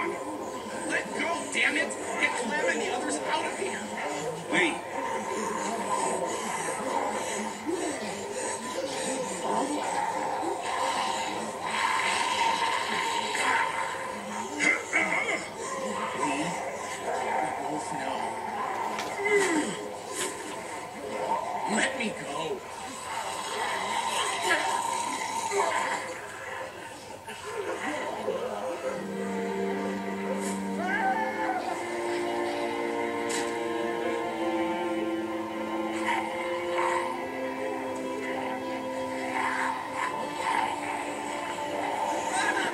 Let go, damn it! Get Clem and the others out of here! Wait. Let me go.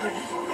Yeah.